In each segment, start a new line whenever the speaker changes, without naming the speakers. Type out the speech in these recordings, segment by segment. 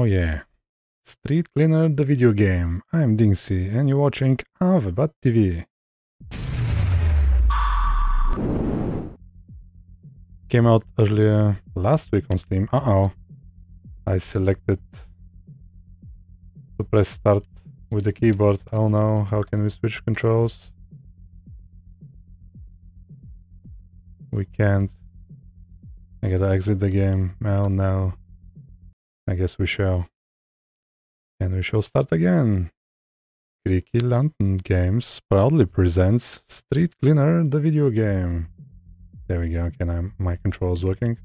Oh yeah. Street Cleaner the video game. I'm Dinksy and you're watching Avebat TV. Came out earlier last week on Steam. Uh-oh. I selected to press start with the keyboard. Oh no, how can we switch controls? We can't. I gotta exit the game. Oh no. I guess we shall. And we shall start again. Creaky Lantern Games proudly presents Street Cleaner, the video game. There we go, can I, my controls working?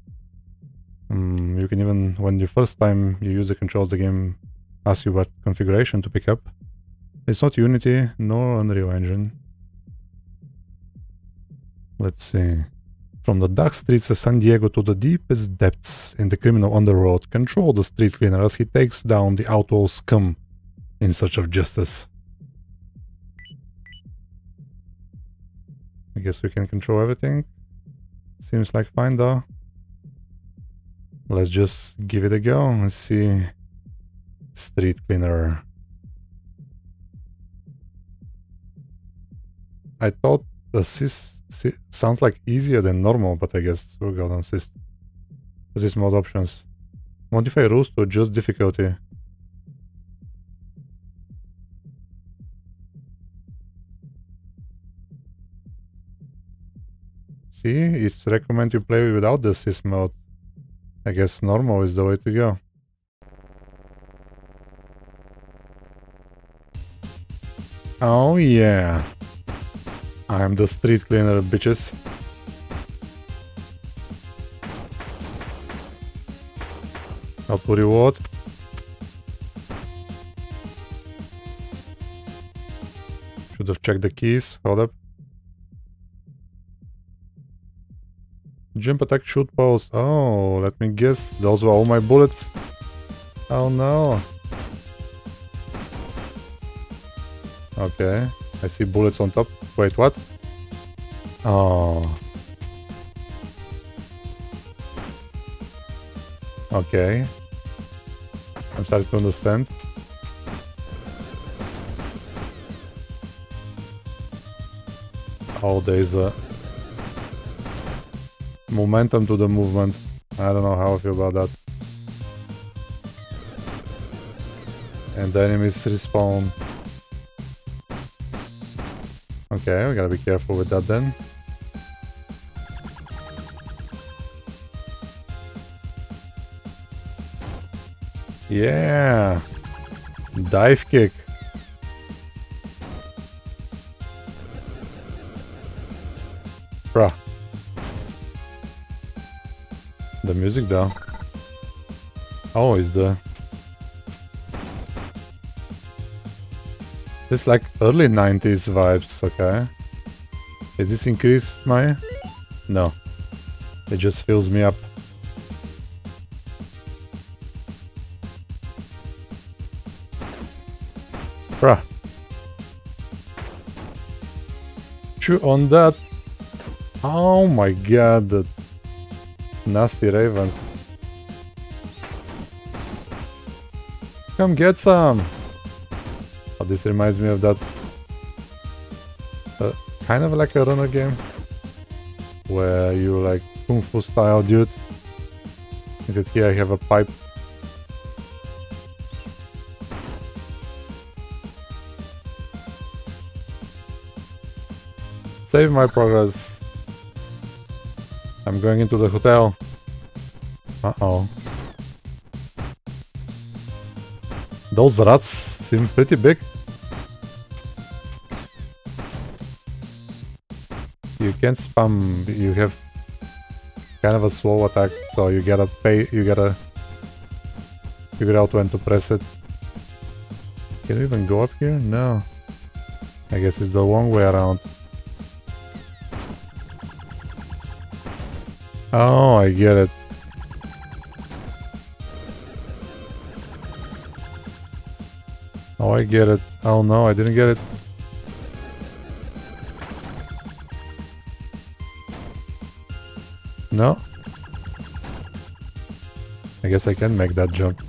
Um, you can even, when you first time you use the controls, the game asks you what configuration to pick up. It's not Unity, nor Unreal Engine. Let's see. From the dark streets of San Diego to the deepest depths in the criminal underworld, control the street cleaner as he takes down the outlaw scum in search of justice. I guess we can control everything. Seems like fine though. Let's just give it a go and see. Street cleaner. I thought assist sounds like easier than normal, but I guess oh we'll go on assist. Assist mode options. Modify rules to adjust difficulty. See, it's recommend you play without the assist mode. I guess normal is the way to go. Oh yeah. I'm the street cleaner, bitches. Up to reward. Should have checked the keys. Hold up. Jump attack, shoot post. Oh, let me guess. Those were all my bullets. Oh no. Okay. I see bullets on top. Wait, what? Oh. Okay. I'm starting to understand. Oh, there's a momentum to the movement. I don't know how I feel about that. And the enemies respawn. Okay, we gotta be careful with that then. Yeah! Dive kick. Bruh. The music though. Oh, is the It's like early 90s vibes, okay. Is this increase my... No. It just fills me up. Bruh. Chew on that. Oh my god, the nasty ravens. Come get some! Oh, this reminds me of that uh, kind of like a runner game where you like kung fu style dude. Is it here I have a pipe? Save my progress. I'm going into the hotel. Uh-oh. Those rats seem pretty big. you can't spam, you have kind of a slow attack, so you gotta pay, you gotta figure out when to press it. Can we even go up here? No. I guess it's the wrong way around. Oh, I get it. Oh, I get it. Oh no, I didn't get it. No. I guess I can make that jump.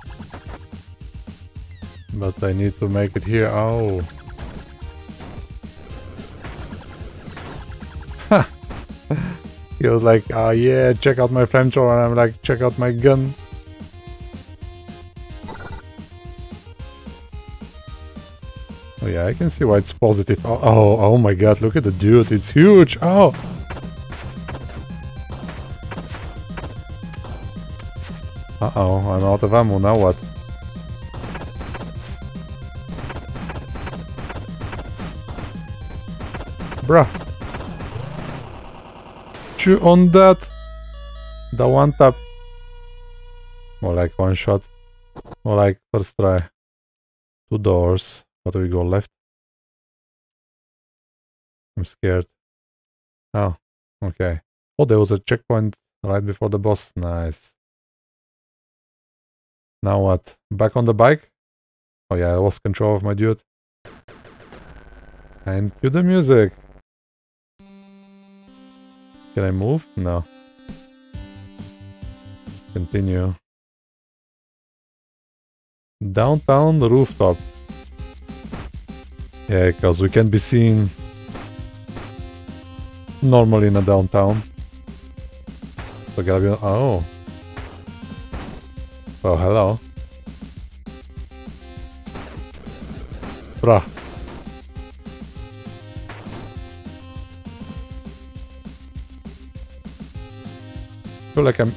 But I need to make it here. Oh. He was like, oh yeah, check out my flamethrower. And I'm like, check out my gun. Oh yeah, I can see why it's positive. Oh, oh, oh my god, look at the dude. It's huge. Oh. Uh-oh, I'm out of ammo. Now what? Bruh. Chew on that. The one tap. More like one shot. More like first try. Two doors. What do we go left? I'm scared. Oh, okay. Oh, there was a checkpoint right before the boss. Nice. Now what? Back on the bike? Oh yeah, I lost control of my dude. And cue the music. Can I move? No. Continue. Downtown rooftop. Yeah, because we can't be seen normally in a downtown. So gotta be... Oh. Oh, hello. Bruh. Feel like I'm...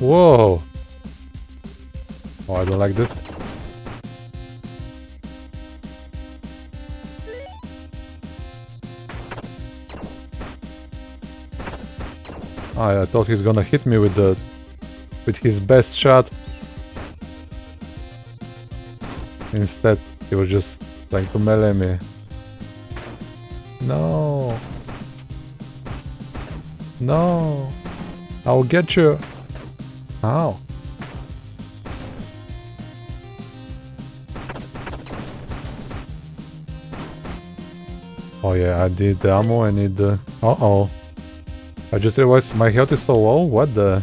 Whoa! Oh, I don't like this. Oh, I thought he's gonna hit me with the... with his best shot. Instead, he was just trying to melee me. No! No! I'll get you. How? Oh yeah, I need the ammo, I need the... Uh-oh. I just realized my health is so low, what the...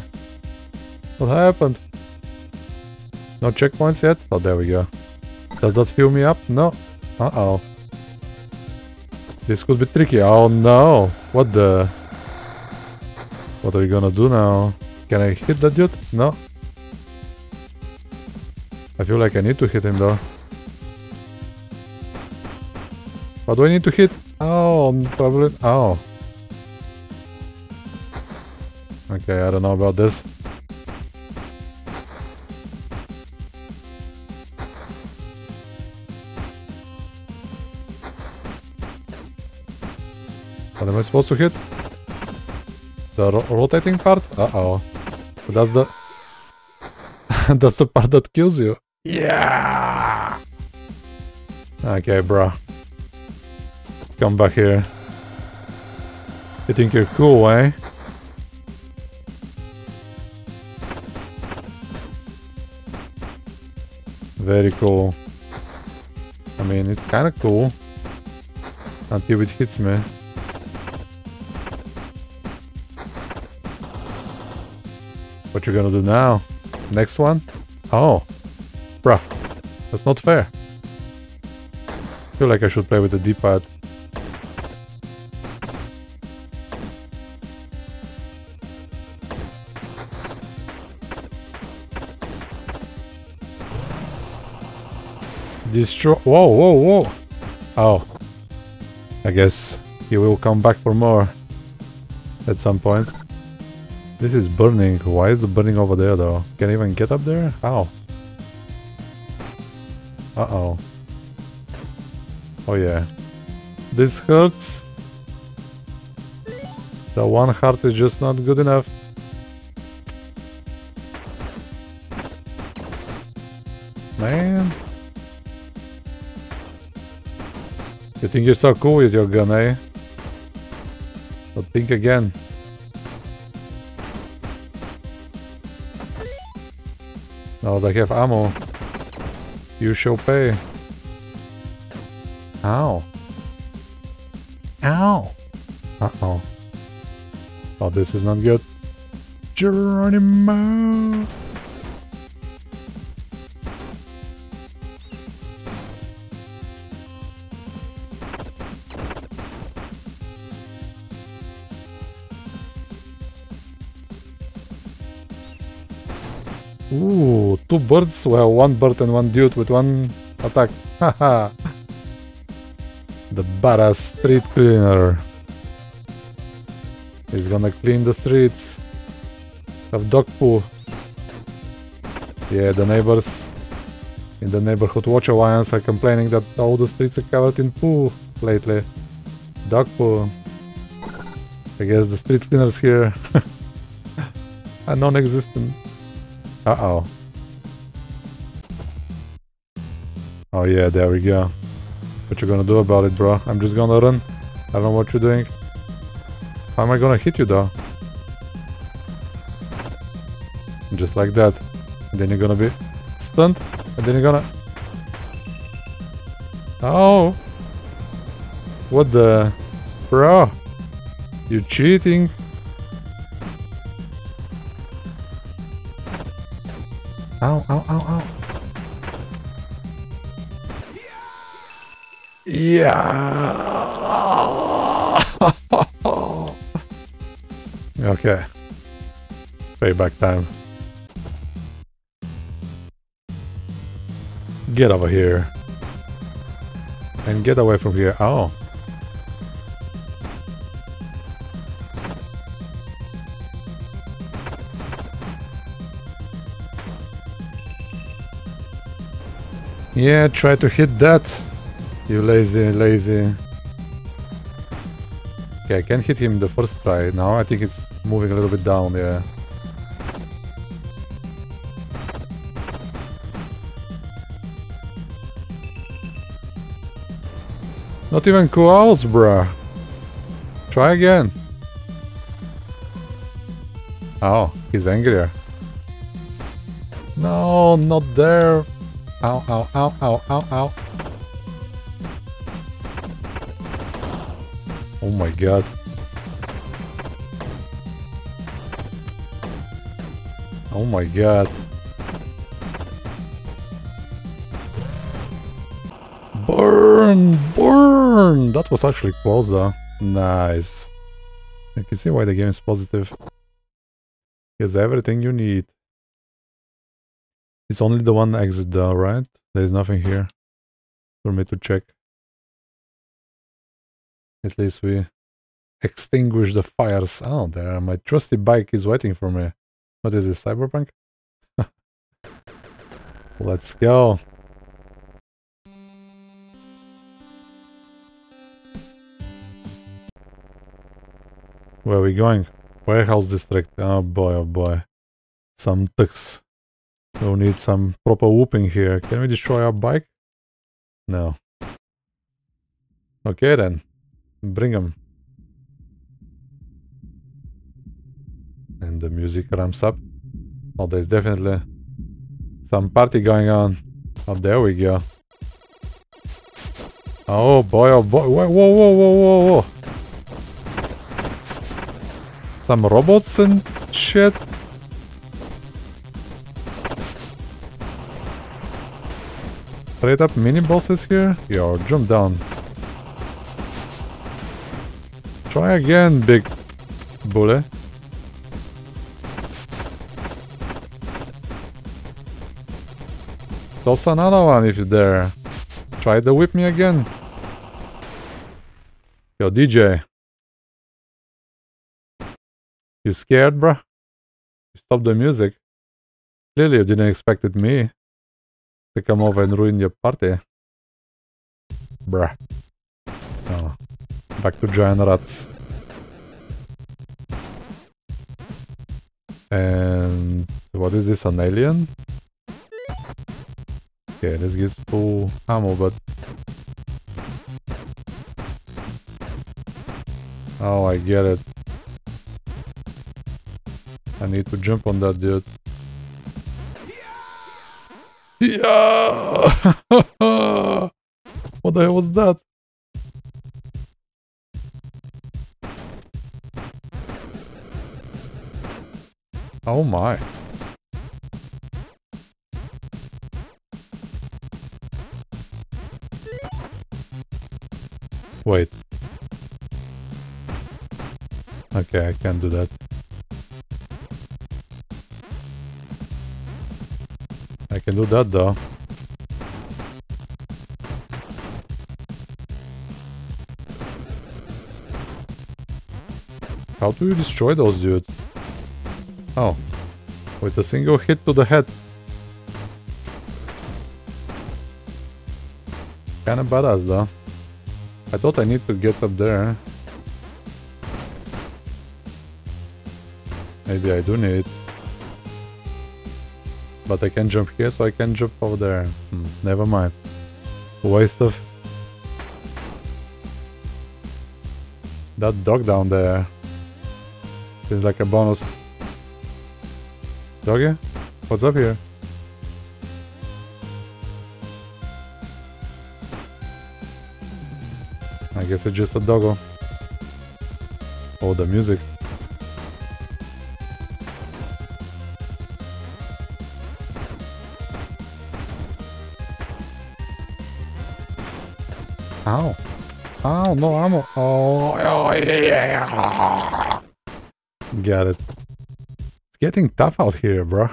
What happened? No checkpoints yet? Oh, there we go. Does that fill me up? No. Uh-oh. This could be tricky. Oh no! What the... What are we gonna do now? Can I hit that dude? No. I feel like I need to hit him though. What do I need to hit? Oh, probably... Oh. Okay, I don't know about this. What am I supposed to hit? The ro rotating part? Uh-oh. That's the... That's the part that kills you. Yeah! Okay, bro. Come back here. You think you're cool, eh? Very cool. I mean, it's kind of cool. Until it hits me. What you gonna do now? Next one? Oh. Bruh. That's not fair. Feel like I should play with the D-pad. Destroy- Whoa, whoa, whoa! Oh. I guess he will come back for more. At some point. This is burning. Why is the burning over there though? Can I even get up there? How? Uh-oh. Oh yeah. This hurts. The one heart is just not good enough. Man. You think you're so cool with your gun, eh? But think again. Now they have ammo. You shall pay. Ow. Ow. Uh-oh. Oh, this is not good. Geronimo! Ooh, two birds? Well, one bird and one dude with one attack. Haha. the badass street cleaner. He's gonna clean the streets of dog poo. Yeah, the neighbors in the neighborhood watch alliance are complaining that all the streets are covered in poo lately. Dog poo. I guess the street cleaners here are non-existent. Uh-oh. Oh yeah, there we go. What you gonna do about it, bro? I'm just gonna run. I don't know what you're doing. How am I gonna hit you, though? Just like that. And then you're gonna be stunned. And then you're gonna... Oh! What the... Bro! You cheating? Ow, ow, ow, ow. Yeah. okay. Payback time. Get over here. And get away from here. Oh. Yeah, try to hit that. You lazy, lazy. Okay, I can hit him the first try. Now I think it's moving a little bit down, yeah. Not even koalas, bruh. Try again. Oh, he's angrier. No, not there. Ow, ow, ow, ow, ow, ow. Oh my god. Oh my god. Burn! Burn! That was actually close though. Nice. You can see why the game is positive. Has everything you need. It's only the one exit though, right? There's nothing here for me to check. At least we extinguish the fires. Oh, there, my trusty bike is waiting for me. What is this, Cyberpunk? Let's go. Where are we going? Warehouse district. Oh boy, oh boy. Some tux. We'll need some proper whooping here. Can we destroy our bike? No. Okay then. Bring him. And the music ramps up. Oh, there's definitely some party going on. Oh, there we go. Oh boy, oh boy. Whoa, whoa, whoa, whoa, whoa. Some robots and shit. Straight up mini bosses here? Yo, jump down. Try again, big bully. Toss another one if you dare. Try to whip me again. Yo, DJ. You scared, bruh? You stopped the music. Clearly you didn't expect it me to come over and ruin your party. Bruh. Oh. Back to giant rats. And what is this, an alien? Okay, this gives full ammo, but... Oh, I get it. I need to jump on that dude. Yeah! what the hell was that? Oh my. Wait. Okay, I can't do that. Can do that though. How do you destroy those dudes? Oh. With a single hit to the head. Kinda badass though. I thought I need to get up there. Maybe I do need. But I can jump here, so I can jump over there. Hmm, never mind. Waste of... That dog down there. Seems like a bonus. Doggy? What's up here? I guess it's just a doggo. Oh, the music. Ow. Ow, no ammo. Oh, oh yeah. Got it. It's getting tough out here, bro.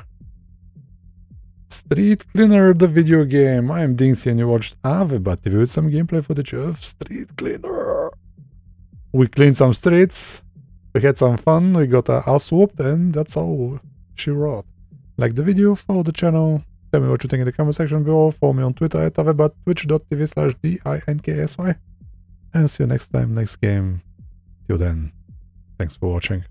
Street Cleaner, the video game. I'm Dinksy and you watched Avebat TV with some gameplay footage of Street Cleaner. We cleaned some streets, we had some fun, we got our ass whooped, and that's all she wrote. Like the video, follow the channel, tell me what you think in the comment section below, follow me on Twitter at Avebat, twitch.tv slash D-I-N-K-S-Y, and I'll see you next time, next game. Till then, thanks for watching.